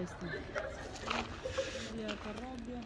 questi via Carrobbio